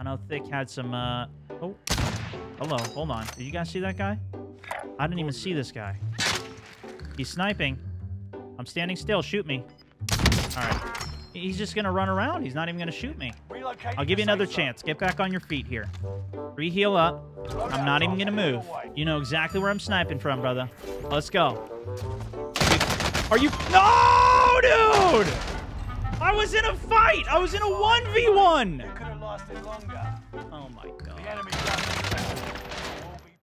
I know Thick had some, uh... Oh. Hello. Hold on. Did you guys see that guy? I didn't even see this guy. He's sniping. I'm standing still. Shoot me. All right. He's just going to run around. He's not even going to shoot me. I'll give you another chance. Get back on your feet here. Re-heal up. I'm not even going to move. You know exactly where I'm sniping from, brother. Let's go. Are you... No, dude! I was in a fight! I was in a 1v1! Lasted longer. Oh, my God.